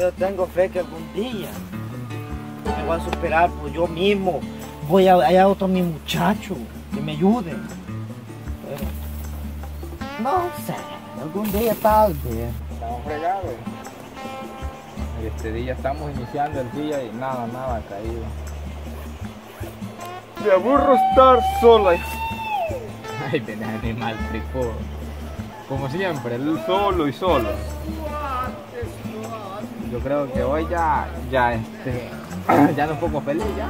pero tengo fe que algún día me voy a superar por yo mismo. Voy a hallar otro mi muchacho que me ayude. Pero, no sé, algún día tal vez. Estamos fregados. Este día estamos iniciando el día y nada, nada ha caído. Me aburro estar sola. Ay, tenés animal tripó. Como siempre, solo y solo. Yo creo que hoy ya, ya este, ya no pongo feliz, ya.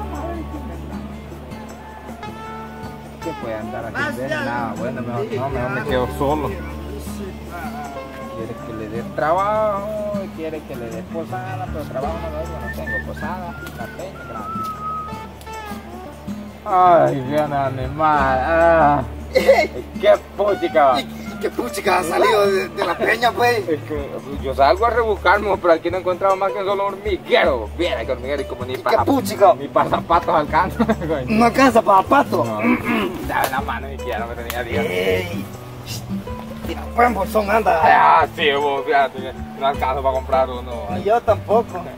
¿Qué puede andar aquí? Nada, bueno, mejor, no, mejor me quedo solo. Quiere que le dé trabajo, quiere que le dé posada, pero trabajo no lo no tengo posada, la peña grande. Ay, qué animal, ah. qué puchica. ¿Qué puchica ha salido de, de la peña, pues? Es que yo salgo a rebuscarme, pero aquí no he encontrado más que un solo hormiguero. Viera que hormiguero y como ni ¿Qué para puchica? ni para zapatos alcanza. No alcanza para pato. No, dame la mano ni quiera, me tenía. Ey. Mira, buen bolsón anda. Ah, sí, vos, fíjate, no alcanzo para comprar uno. Y yo tampoco.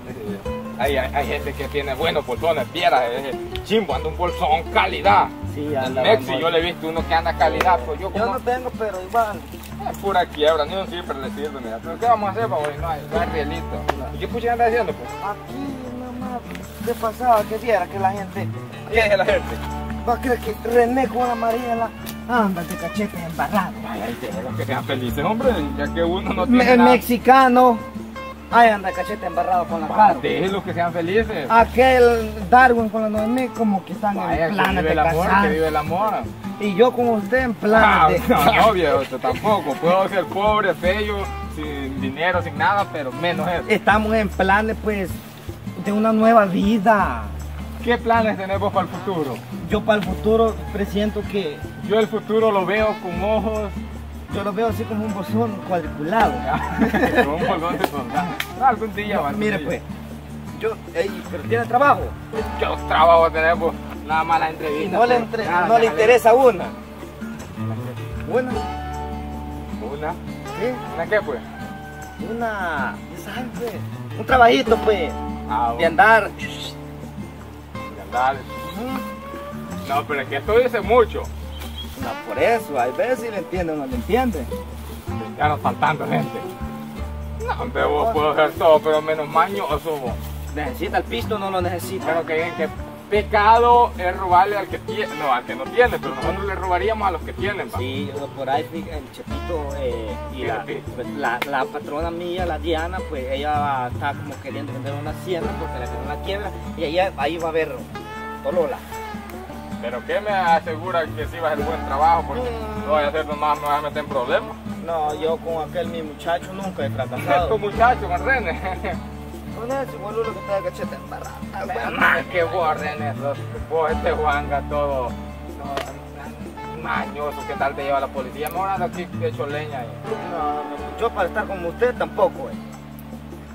Hay, hay, hay gente que tiene buenos bolsones, viera, eh, chimbo, anda un bolsón calidad. Sí, anda. Mexi yo le he visto uno que anda calidad, pues yo Yo como no tengo, pero igual. es pura quiebra, ni un cifre le sirve, mira. Pero ¿qué vamos a hacer, favor? No hay, no hay rielito. ¿Y qué pucha anda haciendo, pues? Aquí nomás, ¿qué pasaba? Que viera que la gente ¿Qué es la gente? va a creer que René con la Mariela anda de cachete embarrado. Ay, que sean felices, hombre, ya que uno no tiene nada. mexicano, ay, anda cachete embarrado con la Ah, cara. Déjenlos que sean felices. Aquel Darwin con la Noemí como que están Vaya, en que planes vive de el amor, que vive el amor. Y yo con usted en Ah, planes de... no, no, viejo, tampoco. Puedo ser pobre, feo, sin dinero, sin nada, pero menos eso. Estamos en planes, pues, de una nueva vida. ¿Qué planes tenemos para el futuro? Yo para el futuro presiento que Yo el futuro lo veo con ojos, yo lo veo así como un bolsón cuadriculado. con un bolón de soldado. Algún día, algún Mire pues, yo, ey, pero tiene trabajo. Yo trabajo tenemos nada más la Y entrevista. no le, pero entre- nada, no le nada, interesa una. Una, Una. ¿sí? ¿Una qué pues? Una, ¿sabes pues? Un trabajito pues, Ah, de andar. de andar. No, pero es que esto dice mucho. No, por eso, hay veces si le entiende o no le entiende. Ya nos faltando gente. No, pero vos puedo hacer todo, pero menos mañoso vos. ¿Necesita el pisto no lo necesita? Pero que que pecado es robarle al que tiene, no, al que no tiene, pero nosotros le robaríamos a los que tienen, va. Sí, por ahí el Chepito eh, y la, pues, la, la patrona mía, la Diana, pues ella está como queriendo vender una hacienda porque le quedó una quiebra y ella, ahí va a ver Tolola. Pero que me asegura que sí va a hacer buen trabajo, porque Mm. no vaya a hacer nomás, me va a meter en problemas. No, yo con aquel mi muchacho nunca he fracasado. muchachos, con René. Con ese boludo que está de cachete embarrado. Más que vos, René, sos- vos este Juanga todo no, mañoso, ¿qué tal te lleva la policía? Mejor ando aquí de hecho leña. No, no, yo para estar como usted tampoco, eh.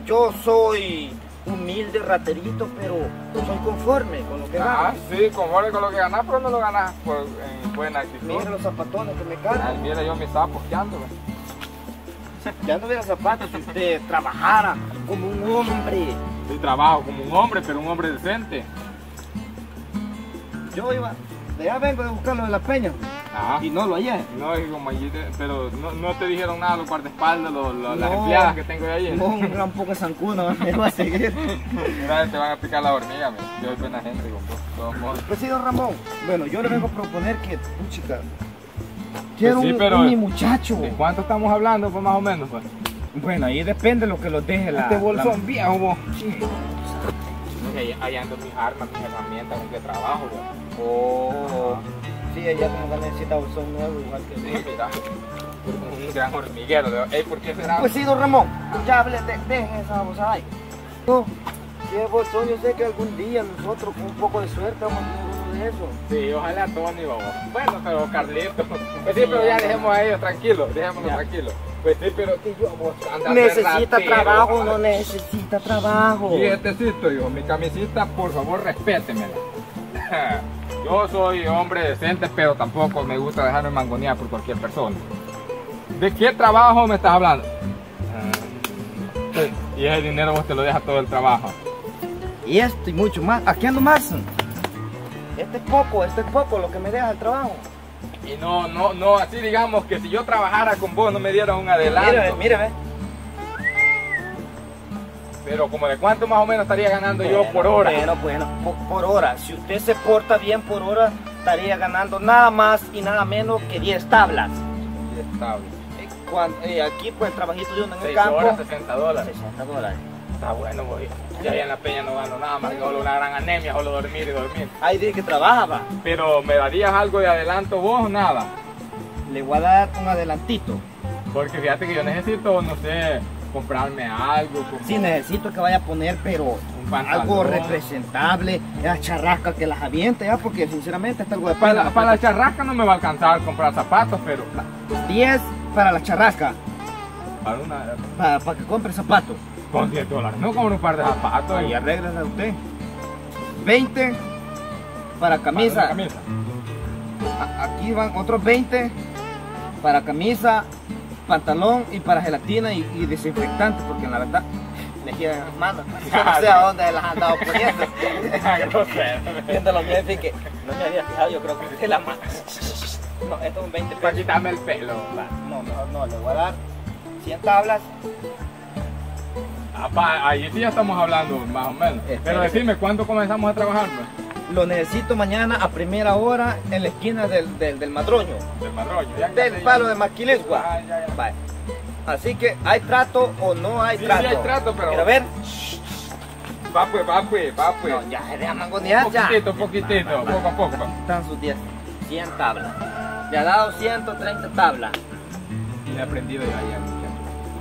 Yo soy humilde, raterito, pero soy conforme con lo que Ah, gano. sí, conforme con lo que ganás, pero no lo ganás por, en buena actitud. Mira los zapatones que me cargan. mira, yo me estaba posteando. Ya no hubiera zapatos si usted trabajara como un hombre. Sí, trabajo como un hombre, pero un hombre decente. Yo iba, de allá vengo de buscarlo de la peña Ajá. y no lo hallé. No, es como allí, te- pero no, no te dijeron nada los guardaespaldas, los, los- las empleadas que tengo de allí. No, un gran poco de zancudo me va a seguir. Mira, te van a picar la hormiga, mira. yo soy buena gente con vos, don Ramón, bueno, yo le vengo a proponer que, chica, quiero Pues sí, un, pero- un muchacho. ¿De cuánto estamos hablando, pues más o menos? Pues? Bueno, ahí depende lo que los deje la... este bolsón la- viejo, vos. Sí. Ahí ando mis armas, mis herramientas con que trabajo, vos. Oh, sí, ella como que necesita bolsón nuevo igual que Sí, yo. mira. Un gran hormiguero. de- Ey, ¿por qué será? Pues sí, don Ramón, ya hable, de, deje esa bolsa ahí. No, qué bolsón, yo sé que algún día nosotros con un poco de suerte vamos a tener uno de esos. Sí, ojalá Tony, vos. Bueno, pero Carlito. Pues sí, pero ya dejemos a ellos tranquilos, dejémoslos Ya. tranquilos. Pues sí, pero que yo vos Necesita ratero, trabajo, no necesita trabajo. Y estecito, hijo, mi camisita, por favor, respétemela. Yo soy hombre decente, pero tampoco me gusta dejarme mangonear por cualquier persona. ¿De qué trabajo me estás hablando? Entonces, y ese dinero vos te lo dejas todo el trabajo. Y esto y mucho más. Aquí ando más. Este es poco, este es poco lo que me deja el trabajo. Y no, no, no, así digamos que si yo trabajara con vos no me dieran un adelanto. Mire, ve. Pero como de cuánto más o menos estaría ganando yo por hora. Bueno, bueno, por, por hora. Si usted se porta bien por hora, estaría ganando nada más y nada menos que 10 tablas. Estable. Eh, cuan- eh, aquí pues trabajito de uno en el 6 campo. horas, 60 dólares. 60 dólares. Está bueno, voy. Ya ahí en la peña no gano nada más que solo una gran anemia, solo dormir y dormir. Ahí dice que trabaja, va. Pero ¿me darías algo de adelanto vos o nada? Le voy a dar un adelantito. Porque fíjate que yo necesito, no sé, comprarme algo. como Sí, necesito que vaya a poner, pero pantalón. algo representable, la charrasca que las aviente, ya, porque sinceramente está algo de Para, pena. para la charrasca no me va a alcanzar comprar zapatos, pero 10 para la charrasca, para una... para, que compre zapatos. Con 10 dólares, no compro un par de zapatos. Ahí arréglala usted. 20 para Para camisa. A- Aquí van otros 20 para camisa, pantalón y para gelatina y, y desinfectante, porque en la verdad me quieren las manos. Yo no sé a dónde las han andado poniendo. Grosero. Viéndolo bien, sí que no me había fijado, yo creo que es la mano. No, esto es un 20 Para pesos. quitarme el pelo. No, mejor no, le voy a dar 100 tablas. Apa, ahí sí ya estamos hablando más o menos. Espérese. Pero decime, ¿cuándo comenzamos a trabajar? Pues? Lo necesito mañana a primera hora en la esquina del, del, del madroño, Del madroño. Ya del ya- palo de Maquilisgua. Ah. Vale. Así que, ¿hay trato o no hay Sí, sí trato? hay trato, pero- Quiero ver. Va pues, va pues, va pues. No, ya, deja mangonear ya. poquitito, poquitito, Va, va, poco a poco. Están sus 10. 100 tablas. Le ha dado 130 tablas. Y he aprendido ya, ya.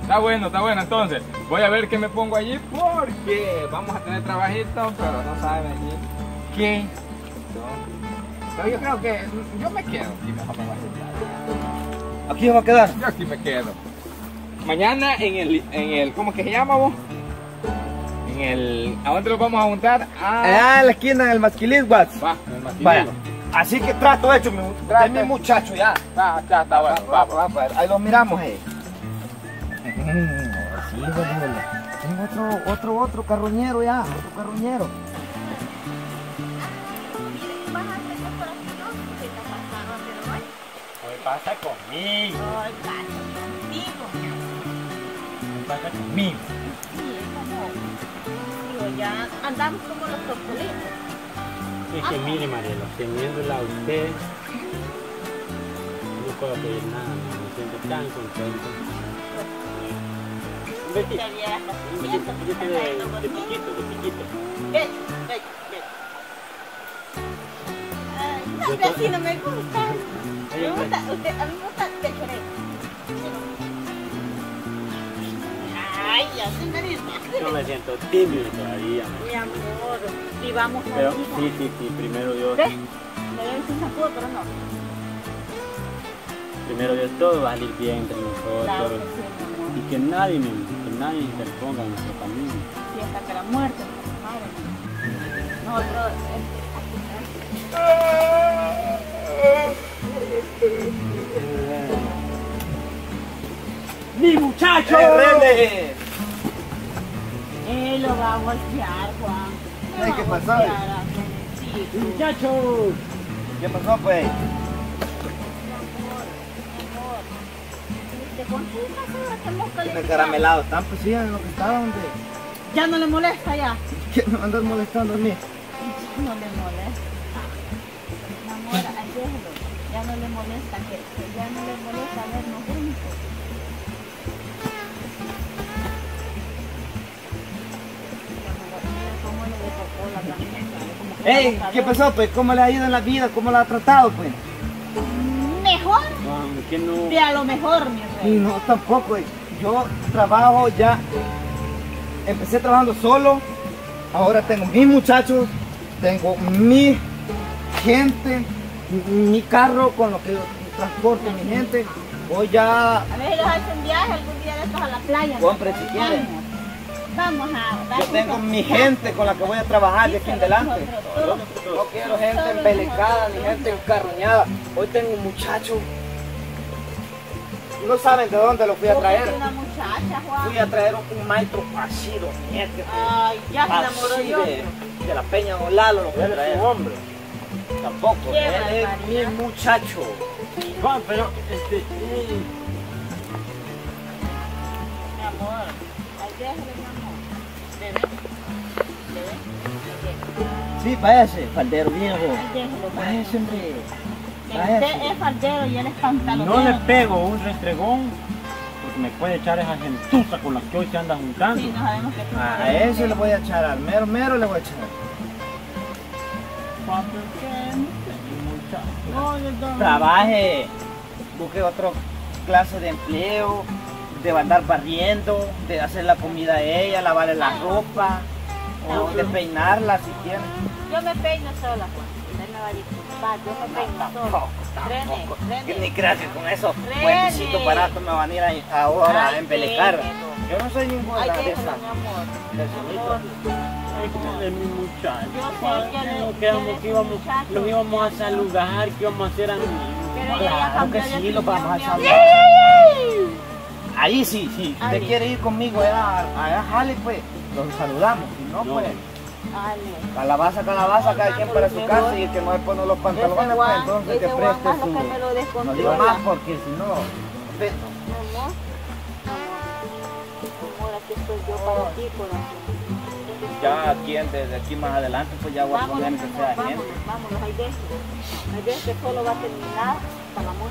Está bueno, está bueno. Entonces, voy a ver qué me pongo allí porque vamos a tener trabajito, pero no saben allí qué. son. Pero yo creo que yo me quedo aquí, mejor me voy a. Aquí va a quedar. Yo aquí me quedo. Mañana en el, en el, ¿cómo que se llama vos? En el, ¿a dónde lo vamos a juntar? Ah, en la esquina del Masquilisguas. va, en el. Vaya. Así que trato hecho, mi, Trato. mi muchacho ya. Está, está, está bueno, Va, va, va, ahí lo miramos, eh. Sí, bueno, Tengo otro, otro, otro carroñero ya, otro carroñero. ¿Qué pasa conmigo? ¿Qué pasa conmigo? ya andamos como los tortolitos. Es que mire, Mariela, teniéndola a usted, no puedo pedir nada, me siento tan contento. Te besito de, cayendo de conmigo. Ven, ven, ven. Ay, No, no me gusta. Me Oye, gusta, usted, a mí me gusta de choreo. Ay, ya se me. Yo me siento tímido todavía. Mi amor, y vamos a Pero sí, sí, sí, primero Dios, ¿Ves? Me ven sin sacudo, pero no. primero Dios, todo va a salir bien entre nosotros. sí. Y que nadie, me, que nadie interponga en nuestro camino. Sí, hasta que la muerte nos separe. Nosotros, ¡Mi muchacho! ¡Eh, René! él lo va a golpear, Juan. Lo Ay, va ¿qué a pasó? golpear a Renécito. ¡Muchacho! ¿Qué pasó, pues? Mi amor, mi amor. ¿Te ahora que pica? caramelado están, pues sí, en lo que estaba, hombre. Ya no le molesta ya. ¿Qué me andas molestando a mí? No le molesta. Ya no le molesta, que, que ya no le molesta vernos juntos. ¡Ey! ¿Qué pasó, pues? ¿Cómo le ha ido en la vida? ¿Cómo la ha tratado, pues? Mejor Juan, que no... de a lo mejor, mi rey. no, tampoco. eh. Yo trabajo ya. Empecé trabajando solo. Ahora tengo mis muchachos. Tengo mi gente. Mi carro con lo que yo transporto mi gente. Voy ya. A ver, ellos hacen viaje algún día de estos a la playa. Compre si. Vamos a dar Yo tengo mi gente con la que voy a trabajar de aquí en adelante. Nosotros, No quiero gente embelecada ni gente encarroñada. Hoy tengo un muchacho. no saben de dónde lo fui a traer. una muchacha, Juan. Fui a traer un, maestro así, don Nieto. Ay, ya se enamoró yo. de, de la Peña Don Lalo lo fui a traer. un hombre. Tampoco, él es barbaridad. mi muchacho. Juan, pero este. eh, Mi amor. Ay, déjale, mi amor. Bebé. Bebé. Sí, váyase, faldero viejo. Váyase, hombre. Usted es faldero y él es no pantalonero. le pego un restregón porque me puede echar esa gentuza con la que hoy se anda juntando. Sí, no sabemos que tú A no ese le voy a echar, al mero mero le voy a echar. Juan, ¿por qué? Muchacho. Oye, don- Trabaje, busque otra clase de empleo, de andar barriendo, de hacer la comida a ella, lavarle la ropa, o de peinarla si quiere. Yo me peino sola, me va yo me peino sola. Tampoco, tampoco. Ni que con esos René. cuentecitos baratos me van a ir a- ahora Ay, a embelecar. Yo no soy ninguna Ay, de esas. De Mi muchacho. Que quedamos que íbamos, los íbamos a saludar, que íbamos a hacer amigos. Claro que sí, lo vamos a saludar. Ahí sí, sí. Si usted quiere ir conmigo allá, allá jale, pues, los saludamos. Si no, pues, calabaza, calabaza, cada quien para su casa y el que no le pone los pantalones, pues, entonces que preste su... No digo más porque si no... amor, aquí estoy yo para ti, corazón. Ya aquí, desde aquí más adelante, pues ya voy a Vámonos, poner mi que sea vámonos, gente. vámonos, hay veces, hay veces que solo va a terminar para el amor.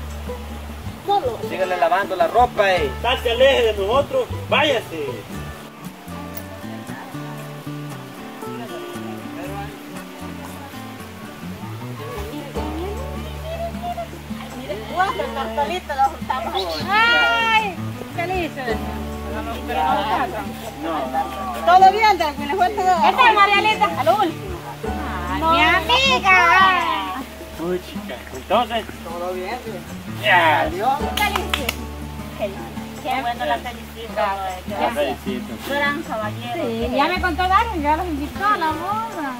Solo. Síguele lavando la ropa, eh. Tal se aleje de nosotros, váyase. Cuánto cartolito lo juntamos. ¡Ay! ¡Felices! ¿Todo bien, Darwin? Esta es Marialita. A lo último. ¡Mi amiga! Uy, chica. Entonces, Todo bien, ya. ¡Felices! Qué bueno la felicito. Ya felicito. Gran caballero. Sí, ya me contó Darwin, ya los invitó a la boda.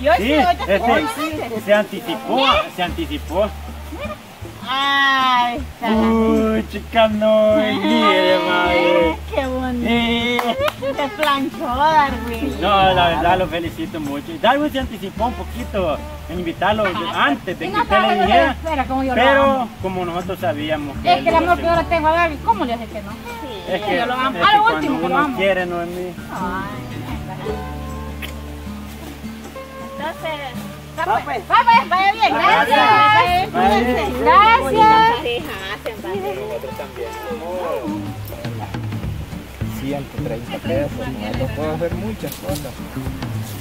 Y hoy Sí, sí, hoy te este, se anticipó, se anticipó. Ay, Uy, chica, no, mire, madre. qué bonito. Eh, Te planchó, Darwin. No, la verdad lo felicito mucho. Darwin se anticipó un poquito en invitarlo antes de que no usted le dijera. Pero como nosotros sabíamos Es que el amor que yo le tengo a Darwin, ¿cómo le hace que no? Sí. es que, yo lo amo. es A lo último que lo amo. quiere, no es mí. Entonces, Va, pues. va, pues, vaya bien. Gracias. Gracias. Vaya. Gracias. pareja hacen, vale. Nosotros también. 130 pesos, no, yo puedo hacer muchas cosas.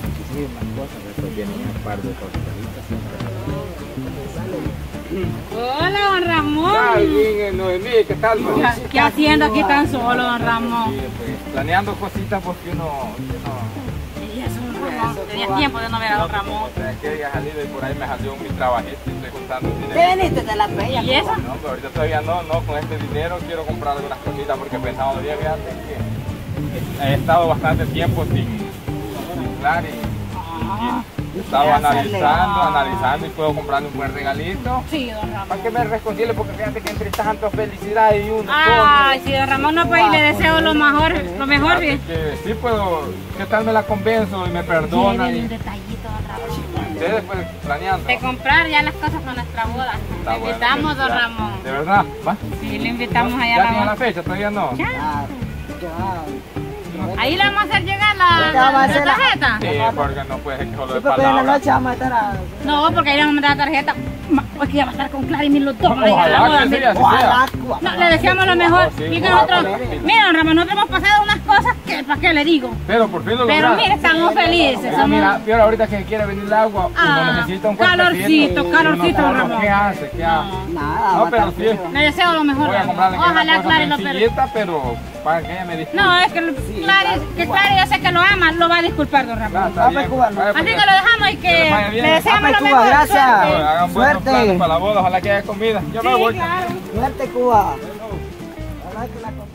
Muchísimas cosas, después vienen un par de cosas. Hola, don Ramón. Noemí, ¿qué tal? ¿Qué- ¿Qué haciendo aquí tan solo, don Ramón? Sí, pues, planeando cositas porque uno, uno Tenía tiempo de no ver a don Ramón. o sea, que haya salido y por ahí me salió mi trabajito y estoy juntando dinero. Te veniste de la bella. ¿Y eso? No, pero ahorita todavía no, no, con este dinero quiero comprar algunas cositas porque bien, fíjate que he estado bastante tiempo sin, sin ciclar y, Ah, y he estado analizando, analizando y puedo comprarle un buen regalito Sí, don Ramón. para que me reconcilie porque fíjate que entre tantas felicidades y uno Ay, sí, don Ramón, no, pues y le deseo lo mejor, lo mejor. Que sí puedo, ¿qué tal me la convenzo y me perdona? Y un detallito, don Ramón. ustedes pues planeando. De comprar ya las cosas para nuestra boda. Está Le bueno, invitamos, don. Ramón. ¿De verdad? ¿Va? Sí, le invitamos allá ¿Ya a tiene la la fecha? ¿Todavía no? Ahí le vamos a hacer llegar la, la hacer la- tarjeta. Sí, porque no puede ser que solo de la palabras. noche vamos a estar a... No, porque ahí le vamos a mandar la tarjeta. Ma- Porque ya va a estar con Clara y los dos. la Ojalá que sí, así sea. No, le deseamos lo mejor. Sí, y que ojalá. nosotros, mira, don Ramón, nosotros hemos pasado unas cosas que, ¿para qué le digo? Pero por fin lo Pero mire, estamos felices. Mira, Somos... mira, pero ahorita que quiere venir el agua, uno Ah, necesita un calorcito, calorcito, Y uno, Ramón. ¿Qué hace? ¿Qué hace? Nada, No, pero sí. Le deseo lo mejor. Voy a Ojalá una cosa Clara y lo sencillita, pero para que ella me disculpe. No, es que Clara, que Clara yo sé que lo ama, lo va a disculpar, don Ramón. Así que lo dejamos y que Que le deseamos lo Cuba, mejor. gracias. Suerte. Hagan buenos Suerte. planes para la boda, ojalá que haya comida. Yo me Sí, voy. Suerte, Cuba. Ojalá que la comida-